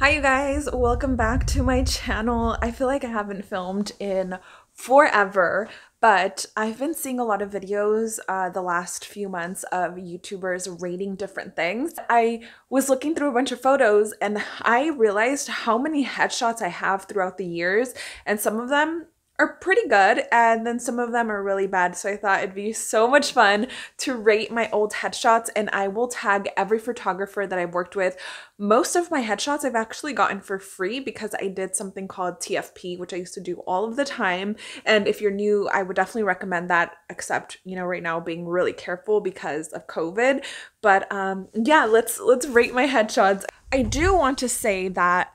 Hi you guys, welcome back to my channel. I feel like I haven't filmed in forever, but I've been seeing a lot of videos uh, the last few months of YouTubers rating different things. I was looking through a bunch of photos and I realized how many headshots I have throughout the years and some of them are pretty good and then some of them are really bad so i thought it'd be so much fun to rate my old headshots and i will tag every photographer that i've worked with. Most of my headshots i've actually gotten for free because i did something called tfp which i used to do all of the time and if you're new i would definitely recommend that except you know right now being really careful because of covid. But um yeah let's let's rate my headshots. I do want to say that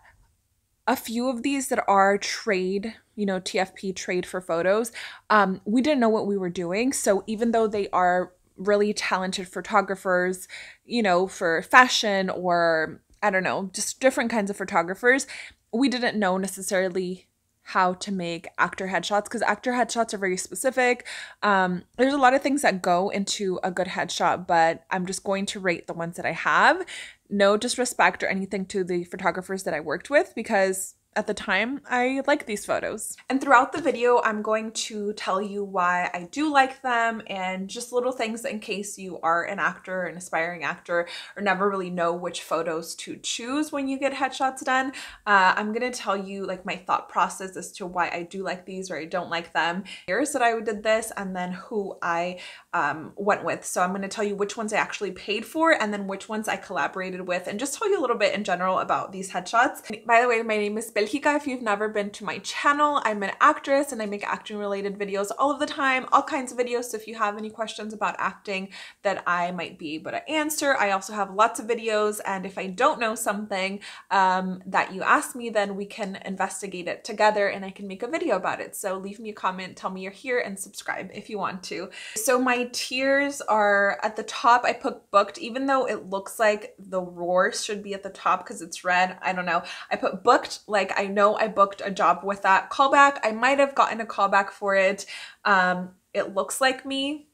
a few of these that are trade, you know, TFP trade for photos, um, we didn't know what we were doing. So even though they are really talented photographers, you know, for fashion or I don't know, just different kinds of photographers, we didn't know necessarily how to make actor headshots because actor headshots are very specific. Um, there's a lot of things that go into a good headshot, but I'm just going to rate the ones that I have. No disrespect or anything to the photographers that I worked with because at the time I like these photos. And throughout the video, I'm going to tell you why I do like them and just little things in case you are an actor, an aspiring actor, or never really know which photos to choose when you get headshots done. Uh, I'm gonna tell you like my thought process as to why I do like these or I don't like them, years that I did this, and then who I um, went with. So I'm gonna tell you which ones I actually paid for and then which ones I collaborated with and just tell you a little bit in general about these headshots. By the way, my name is Belgica. If you've never been to my channel, I'm an actress and I make acting related videos all of the time, all kinds of videos. So if you have any questions about acting that I might be able to answer, I also have lots of videos. And if I don't know something um, that you ask me, then we can investigate it together and I can make a video about it. So leave me a comment, tell me you're here and subscribe if you want to. So my tiers are at the top, I put booked, even though it looks like the roar should be at the top because it's red. I don't know. I put booked like I know I booked a job with that callback. I might have gotten a callback for it. Um, it looks like me,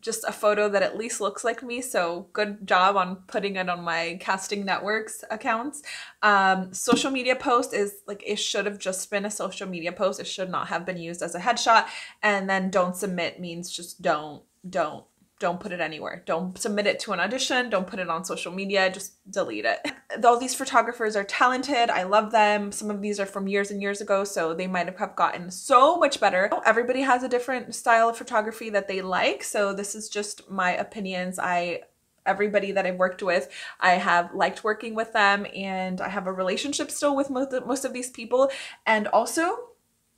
just a photo that at least looks like me. So good job on putting it on my casting networks accounts. Um, social media post is like it should have just been a social media post. It should not have been used as a headshot. And then don't submit means just don't, don't don't put it anywhere. Don't submit it to an audition. Don't put it on social media. Just delete it. All these photographers are talented. I love them. Some of these are from years and years ago, so they might have gotten so much better. Everybody has a different style of photography that they like, so this is just my opinions. I everybody that I've worked with, I have liked working with them and I have a relationship still with most, most of these people. And also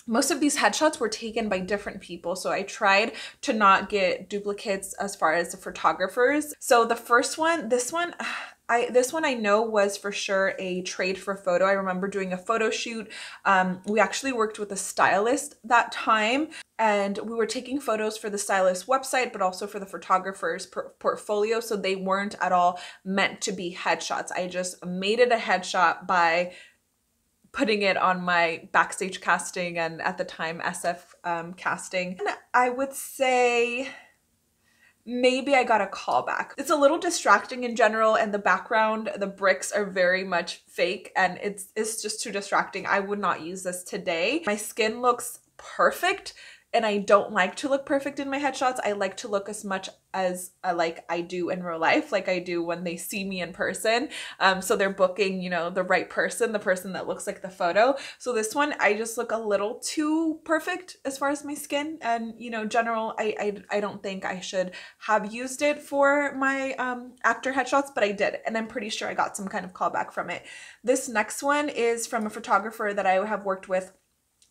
most of these headshots were taken by different people so i tried to not get duplicates as far as the photographers so the first one this one I this one I know was for sure a trade for photo. I remember doing a photo shoot. Um, we actually worked with a stylist that time and we were taking photos for the stylist website but also for the photographer's portfolio so they weren't at all meant to be headshots. I just made it a headshot by putting it on my backstage casting and at the time SF um, casting. And I would say maybe I got a callback. It's a little distracting in general and the background, the bricks are very much fake and it's, it's just too distracting. I would not use this today. My skin looks perfect and I don't like to look perfect in my headshots. I like to look as much as uh, like I do in real life, like I do when they see me in person. Um, so they're booking, you know, the right person, the person that looks like the photo. So this one, I just look a little too perfect as far as my skin, and you know, general. I I, I don't think I should have used it for my um, actor headshots, but I did, and I'm pretty sure I got some kind of callback from it. This next one is from a photographer that I have worked with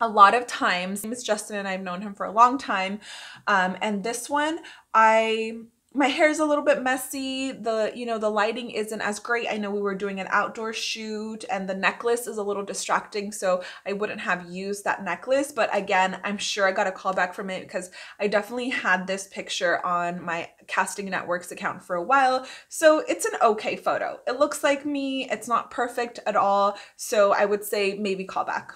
a lot of times. Miss Justin and I've known him for a long time. Um, and this one, I my hair is a little bit messy. The you know the lighting isn't as great. I know we were doing an outdoor shoot and the necklace is a little distracting so i wouldn't have used that necklace. But again i'm sure i got a call back from it because i definitely had this picture on my casting networks account for a while. So it's an okay photo. It looks like me. It's not perfect at all. So i would say maybe call back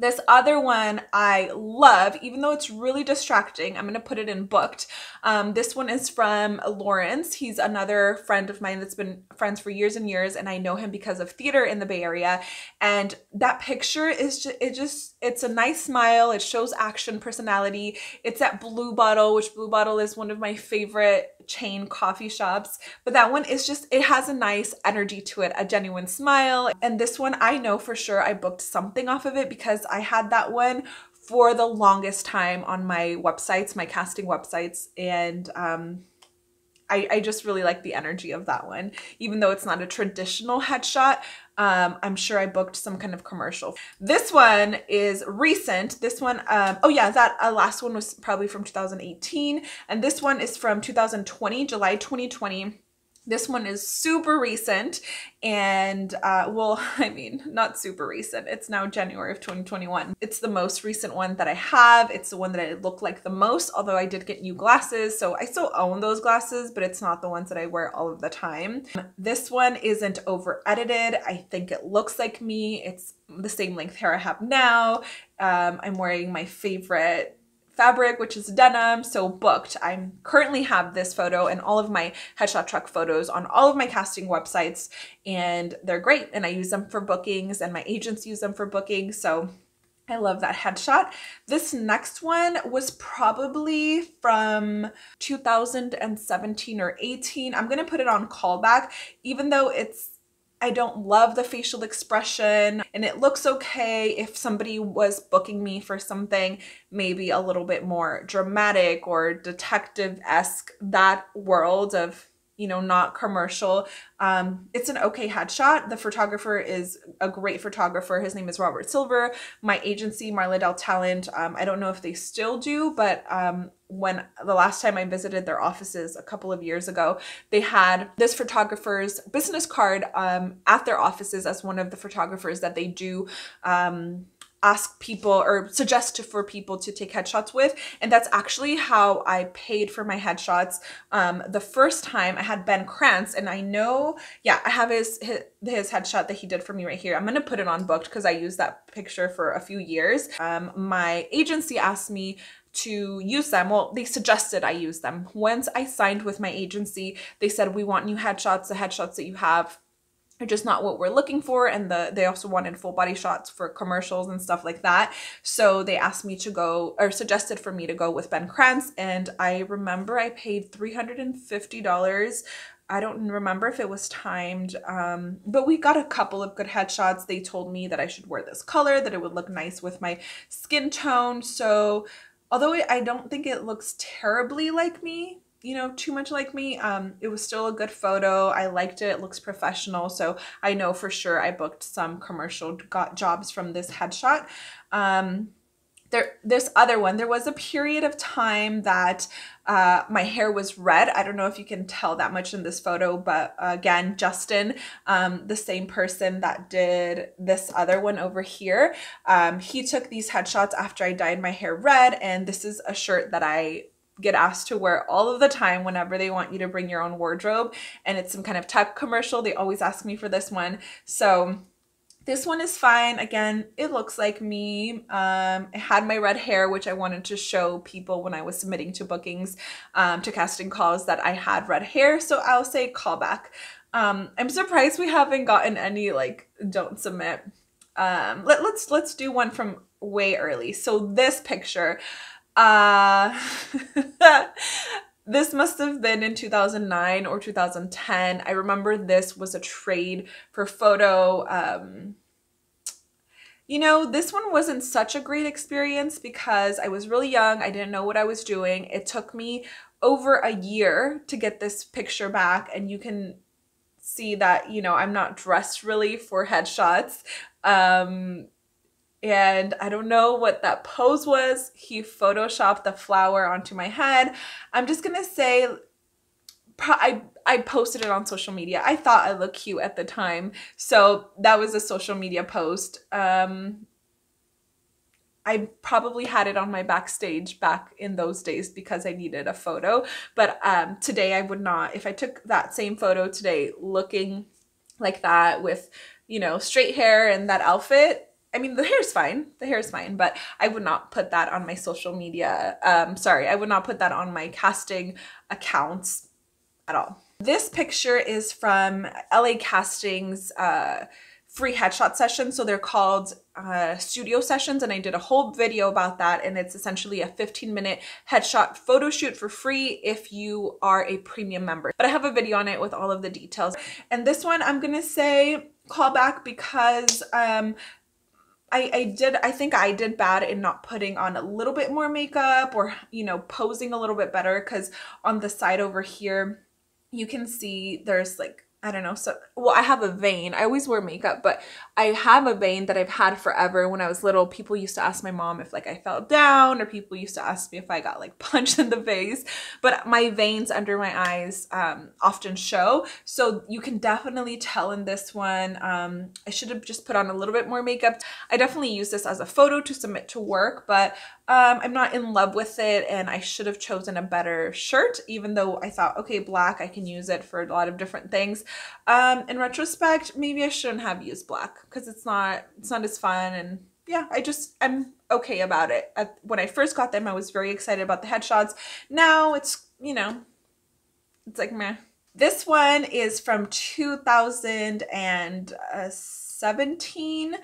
This other one I love, even though it's really distracting. I'm going to put it in booked. Um, this one is from Lorenz. He's another friend of mine that's been friends for years and years, and I know him because of theater in the Bay Area. And that picture is just, it just, it's a nice smile. It shows action, personality. It's at Blue Bottle, which Blue Bottle is one of my favorite chain coffee shops. But that one is just, it has a nice energy to it, a genuine smile. And this one, I know for sure I booked something off of it because I had that one for the longest time on my websites, my casting websites. And um, I, I just really like the energy of that one. Even though it's not a traditional headshot, um, I'm sure I booked some kind of commercial. This one is recent. This one, um, oh yeah, that uh, last one was probably from 2018. And this one is from 2020, July 2020. This one is super recent and uh, well, I mean, not super recent. It's now January of 2021. It's the most recent one that I have. It's the one that I look like the most, although I did get new glasses. So I still own those glasses, but it's not the ones that I wear all of the time. This one isn't over edited. I think it looks like me. It's the same length hair I have now. Um, I'm wearing my favorite fabric, which is denim, so booked. I currently have this photo and all of my headshot truck photos on all of my casting websites and they're great and I use them for bookings and my agents use them for bookings. So I love that headshot. This next one was probably from 2017 or 18. I'm to put it on callback, even though it's I don't love the facial expression and it looks okay if somebody was booking me for something maybe a little bit more dramatic or detective-esque. That world of you know, not commercial. Um, it's an okay headshot. The photographer is a great photographer. His name is Robert Silver. My agency, Marla Dell Talent, um, I don't know if they still do, but um, when the last time I visited their offices a couple of years ago, they had this photographer's business card um, at their offices as one of the photographers that they do um, ask people or suggest for people to take headshots with and that's actually how I paid for my headshots um the first time I had Ben Krantz and I know yeah I have his his, his headshot that he did for me right here I'm gonna put it on booked because I used that picture for a few years um my agency asked me to use them. Well, they suggested I use them. Once I signed with my agency, they said, we want new headshots. The headshots that you have are just not what we're looking for and the they also wanted full body shots for commercials and stuff like that so they asked me to go or suggested for me to go with ben krantz and i remember i paid $350 I don't remember if it was timed, um, but we got a couple of good headshots. They told me that I should wear this color, that it would look nice with my skin tone. So although I don't think it looks terribly like me, you know, too much like me. Um, it was still a good photo. I liked it. It looks professional. So I know for sure I booked some commercial got jobs from this headshot. Um, there, this other one, there was a period of time that uh, my hair was red. I don't know if you can tell that much in this photo, but again, Justin, um, the same person that did this other one over here, um, he took these headshots after I dyed my hair red, and this is a shirt that I get asked to wear all of the time whenever they want you to bring your own wardrobe and it's some kind of tech commercial. They always ask me for this one. So this one is fine. Again it looks like me. Um it had my red hair which i wanted to show people when i was submitting to bookings um to casting calls that i had red hair. So i'll say callback um i'm surprised we haven't gotten any like don't submit. Um let, let's let's do one from way early. So this picture uh, this must have been in 2009 or 2010. I remember this was a trade for photo. Um, you know, this one wasn't such a great experience because I was really young. I didn't know what I was doing. It took me over a year to get this picture back and you can see that, you know, I'm not dressed really for headshots. Um, and I don't know what that pose was. He photoshopped the flower onto my head. I'm just gonna say, I, I posted it on social media. I thought I looked cute at the time. So that was a social media post. Um, I probably had it on my backstage back in those days because I needed a photo. But um, today I would not, if I took that same photo today looking like that with, you know, straight hair and that outfit, I mean, the hair's fine. The hair's fine, but I would not put that on my social media. Um, sorry, I would not put that on my casting accounts at all. This picture is from LA Casting's uh, free headshot session. So they're called uh, studio sessions, and I did a whole video about that. And it's essentially a 15 minute headshot photo shoot for free if you are a premium member. But I have a video on it with all of the details. And this one, I'm gonna say call back because um, I, I did I think I did bad in not putting on a little bit more makeup or you know posing a little bit better because on the side over here you can see there's like I don't know. So, well, I have a vein. I always wear makeup, but I have a vein that I've had forever. When I was little, people used to ask my mom if like I fell down or people used to ask me if I got like punched in the face. But my veins under my eyes um, often show. So you can definitely tell in this one. Um, I should have just put on a little bit more makeup. I definitely use this as a photo to submit to work, but um, I'm not in love with it and I should have chosen a better shirt, even though I thought, okay, black, I can use it for a lot of different things. Um, in retrospect, maybe I shouldn't have used black because it's not, it's not as fun and yeah, I just, I'm okay about it. At, when I first got them, I was very excited about the headshots. Now it's, you know, it's like meh. This one is from 2017.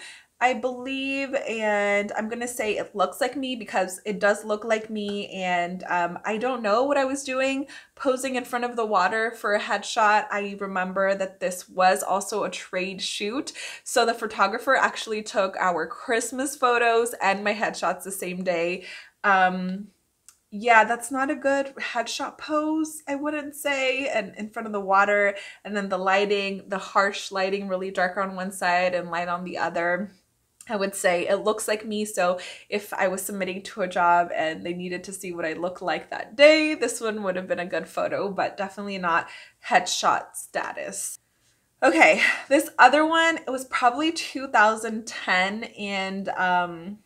I believe, and I'm gonna say it looks like me because it does look like me, and um, I don't know what I was doing posing in front of the water for a headshot. I remember that this was also a trade shoot, so the photographer actually took our Christmas photos and my headshots the same day. Um, yeah, that's not a good headshot pose, I wouldn't say, and in front of the water, and then the lighting, the harsh lighting, really dark on one side and light on the other I would say it looks like me. So if I was submitting to a job and they needed to see what I look like that day, this one would have been a good photo, but definitely not headshot status. Okay, this other one, it was probably 2010 and um,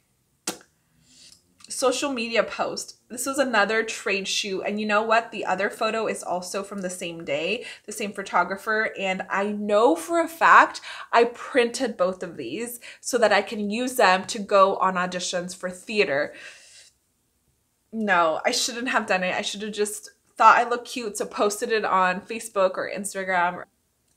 social media post. This was another trade shoot. And you know what? The other photo is also from the same day, the same photographer. And I know for a fact I printed both of these so that I can use them to go on auditions for theater. No, I shouldn't have done it. I should have just thought I looked cute, so posted it on Facebook or Instagram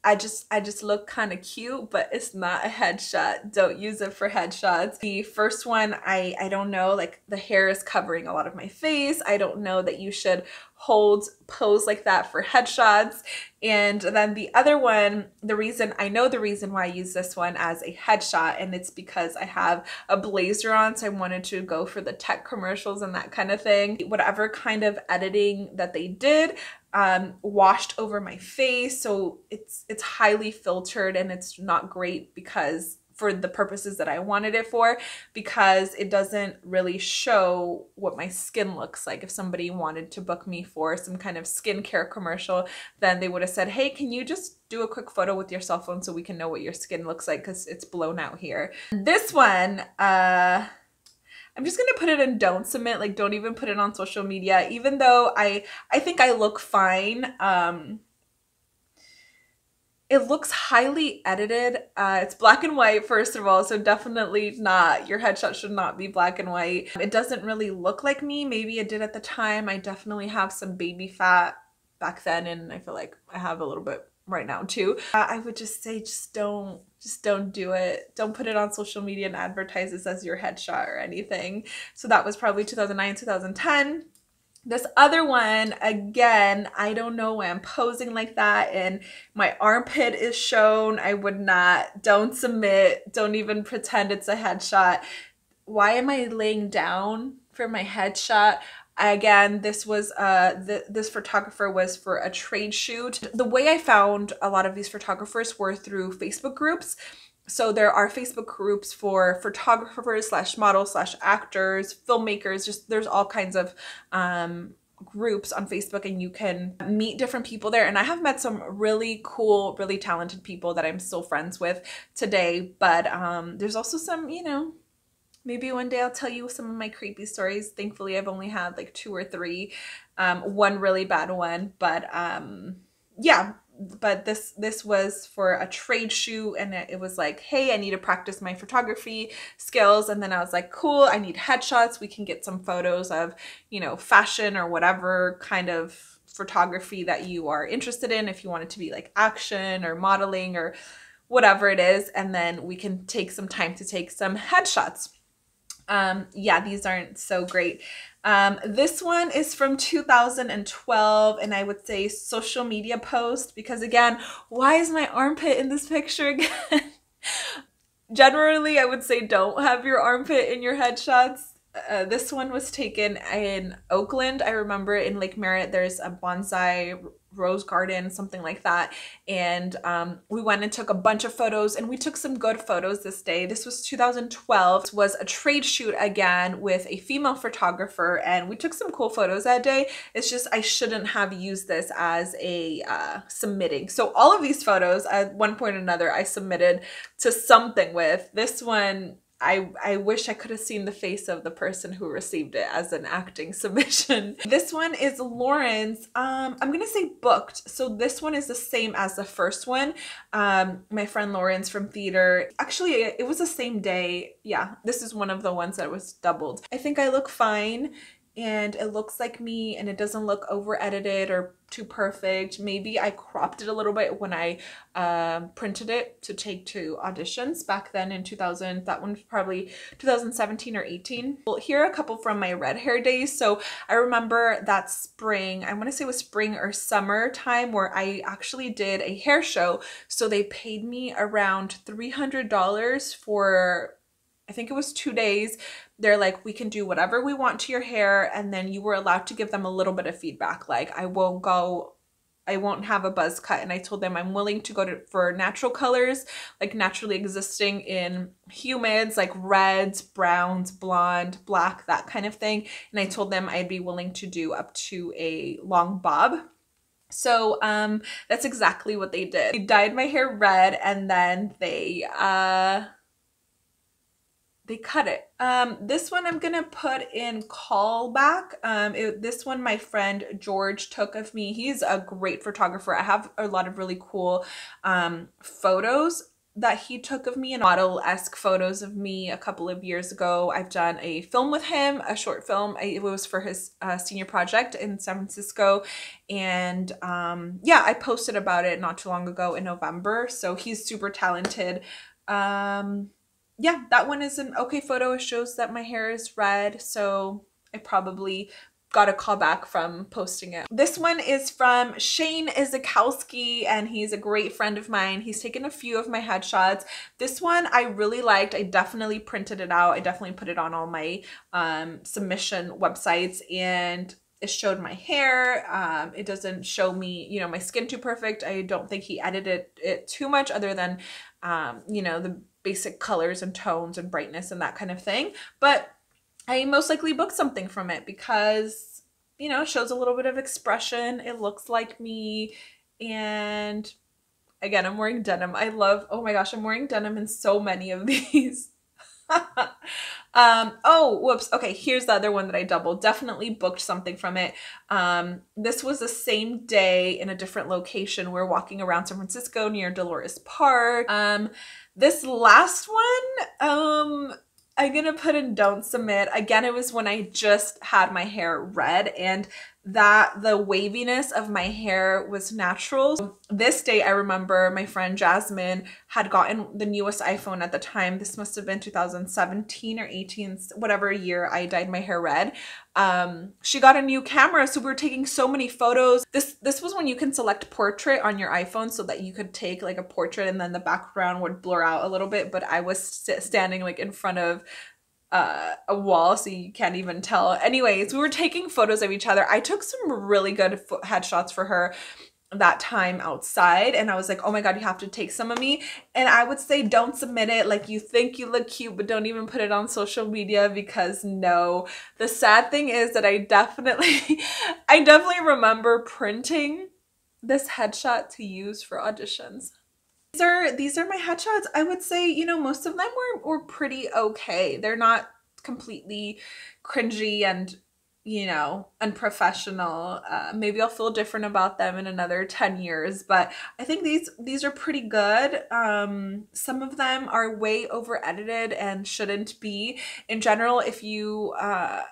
I just I just look kind of cute, but it's not a headshot. Don't use it for headshots. The first one, I I don't know, like the hair is covering a lot of my face. I don't know that you should hold pose like that for headshots. And then the other one, the reason I know the reason why I use this one as a headshot, and it's because I have a blazer on, so I wanted to go for the tech commercials and that kind of thing. Whatever kind of editing that they did, um, washed over my face. So it's it's highly filtered and it's not great because for the purposes that I wanted it for because it doesn't really show what my skin looks like. If somebody wanted to book me for some kind of skincare commercial, then they would have said, hey, can you just do a quick photo with your cell phone so we can know what your skin looks like because it's blown out here. This one, uh, I'm just gonna put it in don't submit, like don't even put it on social media, even though I I think I look fine. Um it looks highly edited. Uh, it's black and white, first of all, so definitely not. Your headshot should not be black and white. It doesn't really look like me. Maybe it did at the time. I definitely have some baby fat back then, and I feel like I have a little bit right now too. Uh, I would just say just don't just don't do it. Don't put it on social media and advertise this as your headshot or anything. So that was probably 2009, 2010. This other one, again, I don't know why I'm posing like that and my armpit is shown. I would not, don't submit, don't even pretend it's a headshot. Why am I laying down for my headshot? Again, this was uh th this photographer was for a trade shoot. The way I found a lot of these photographers were through Facebook groups. So there are Facebook groups for photographers slash models slash actors, filmmakers, just there's all kinds of um, groups on Facebook and you can meet different people there. And I have met some really cool, really talented people that I'm still friends with today. But um, there's also some, you know, maybe one day I'll tell you some of my creepy stories. Thankfully, I've only had like two or three, um, one really bad one. But um, yeah, but this this was for a trade shoot and it, it was like hey i need to practice my photography skills. And then i was like cool i need headshots. We can get some photos of you know fashion or whatever kind of photography that you are interested in. If you want it to be like action or modeling or whatever it is and then we can take some time to take some headshots. Um yeah these aren't so great um, this one is from 2012, and I would say social media post because, again, why is my armpit in this picture again? Generally, I would say don't have your armpit in your headshots. Uh, this one was taken in Oakland. I remember in Lake Merritt, there's a bonsai rose garden, something like that. And um, we went and took a bunch of photos and we took some good photos this day. This was 2012. This was a trade shoot again with a female photographer and we took some cool photos that day. It's just I shouldn't have used this as a uh, submitting. So all of these photos at one point or another I submitted to something with. This one I, I wish I could have seen the face of the person who received it as an acting submission. this one is Lorenz, um, I'm gonna say booked. So this one is the same as the first one. Um, my friend Lorenz from theater. Actually, it was the same day. Yeah, this is one of the ones that was doubled. I think I look fine and it looks like me and it doesn't look over edited or too perfect. Maybe I cropped it a little bit when I um, printed it to take to auditions back then in 2000. That one was probably 2017 or 18. Well, here are a couple from my red hair days. So I remember that spring, I want to say it was spring or summer time where I actually did a hair show. So they paid me around $300 for I think it was two days. They're like, we can do whatever we want to your hair. And then you were allowed to give them a little bit of feedback. Like, I won't go, I won't have a buzz cut. And I told them I'm willing to go to for natural colors, like naturally existing in humans, like reds, browns, blonde, black, that kind of thing. And I told them I'd be willing to do up to a long bob. So um, that's exactly what they did. They dyed my hair red and then they, uh, they cut it. Um, this one I'm gonna put in callback. Um, it, this one my friend George took of me. He's a great photographer. I have a lot of really cool um, photos that he took of me and model-esque photos of me a couple of years ago. I've done a film with him, a short film. It was for his uh, senior project in San Francisco. And um, yeah, I posted about it not too long ago in November. So he's super talented. Um, yeah, that one is an okay photo. It shows that my hair is red, so I probably got a call back from posting it. This one is from Shane Izykowski and he's a great friend of mine. He's taken a few of my headshots. This one I really liked. I definitely printed it out. I definitely put it on all my um, submission websites and it showed my hair. Um, it doesn't show me, you know, my skin too perfect. I don't think he edited it too much other than, um, you know, the basic colors and tones and brightness and that kind of thing. But I most likely booked something from it because, you know, shows a little bit of expression. It looks like me. And again, I'm wearing denim. I love, oh my gosh, I'm wearing denim in so many of these. um, oh, whoops. Okay, here's the other one that I doubled. Definitely booked something from it. Um, this was the same day in a different location. We're walking around San Francisco near Dolores Park. Um, this last one, um, I'm gonna put in don't submit. Again, it was when I just had my hair red and that the waviness of my hair was natural. This day, I remember my friend Jasmine had gotten the newest iPhone at the time. This must have been 2017 or 18, whatever year I dyed my hair red. Um, she got a new camera, so we were taking so many photos. This this was when you can select portrait on your iPhone so that you could take like a portrait and then the background would blur out a little bit. But I was st standing like in front of uh, a wall so you can't even tell. Anyways, we were taking photos of each other. I took some really good headshots for her that time outside and I was like, oh my God, you have to take some of me. And I would say don't submit it. Like you think you look cute, but don't even put it on social media because no. The sad thing is that I definitely, I definitely remember printing this headshot to use for auditions. These are these are my headshots. I would say, you know, most of them were were pretty okay. They're not completely cringy and you know, unprofessional. Uh, maybe I'll feel different about them in another 10 years, but I think these these are pretty good. Um, some of them are way over edited and shouldn't be. In general, if you uh,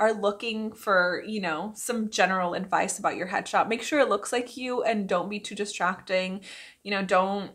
are looking for, you know, some general advice about your headshot, make sure it looks like you and don't be too distracting. You know, don't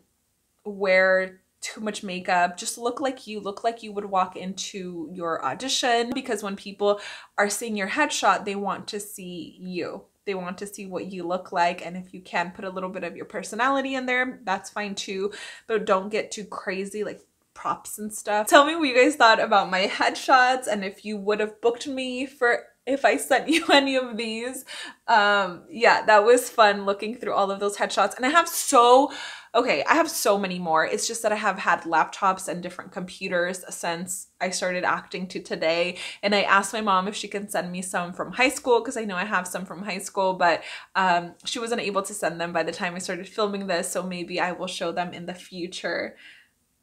wear too much makeup. Just look like you, look like you would walk into your audition because when people are seeing your headshot, they want to see you. They want to see what you look like. And if you can put a little bit of your personality in there, that's fine too. But don't get too crazy, like props and stuff. Tell me what you guys thought about my headshots and if you would have booked me for if I sent you any of these. Um, yeah, that was fun looking through all of those headshots. And I have so, okay, I have so many more. It's just that I have had laptops and different computers since I started acting to today. And I asked my mom if she can send me some from high school because I know I have some from high school, but um, she wasn't able to send them by the time I started filming this. So maybe I will show them in the future.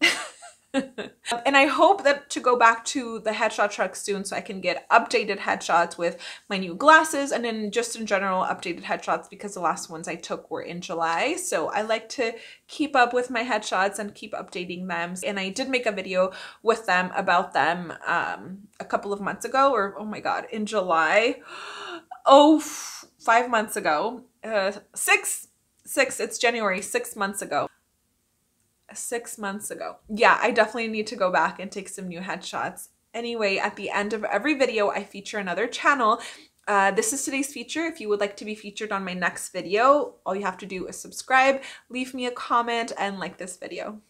and I hope that to go back to the headshot truck soon so I can get updated headshots with my new glasses and then just in general updated headshots because the last ones I took were in July. So I like to keep up with my headshots and keep updating them. And I did make a video with them about them um, a couple of months ago or oh my god, in July. Oh, five months ago. Uh, six, six, it's January, six months ago six months ago. Yeah, I definitely need to go back and take some new headshots. Anyway, at the end of every video, I feature another channel. Uh, this is today's feature. If you would like to be featured on my next video, all you have to do is subscribe, leave me a comment, and like this video.